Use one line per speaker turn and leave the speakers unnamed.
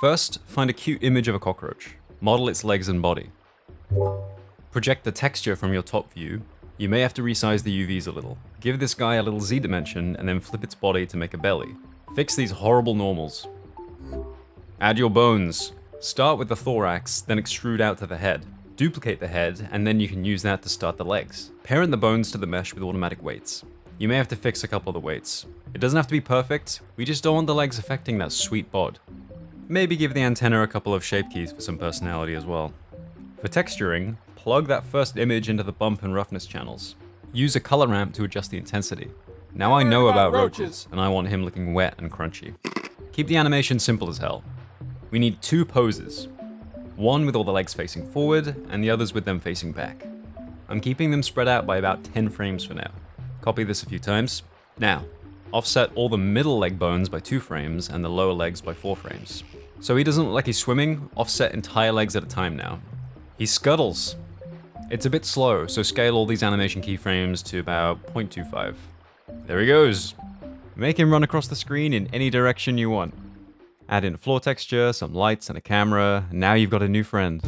First, find a cute image of a cockroach. Model its legs and body. Project the texture from your top view. You may have to resize the UVs a little. Give this guy a little Z dimension and then flip its body to make a belly. Fix these horrible normals. Add your bones. Start with the thorax, then extrude out to the head. Duplicate the head, and then you can use that to start the legs. Parent the bones to the mesh with automatic weights. You may have to fix a couple of the weights. It doesn't have to be perfect, we just don't want the legs affecting that sweet bod. Maybe give the antenna a couple of shape keys for some personality as well. For texturing, plug that first image into the bump and roughness channels. Use a color ramp to adjust the intensity. Now I know about roaches, and I want him looking wet and crunchy. Keep the animation simple as hell. We need two poses. One with all the legs facing forward, and the others with them facing back. I'm keeping them spread out by about 10 frames for now. Copy this a few times. Now, offset all the middle leg bones by 2 frames and the lower legs by 4 frames. So he doesn't look like he's swimming, offset entire legs at a time now. He scuttles. It's a bit slow, so scale all these animation keyframes to about 0.25. There he goes. Make him run across the screen in any direction you want. Add in a floor texture, some lights, and a camera, and now you've got a new friend.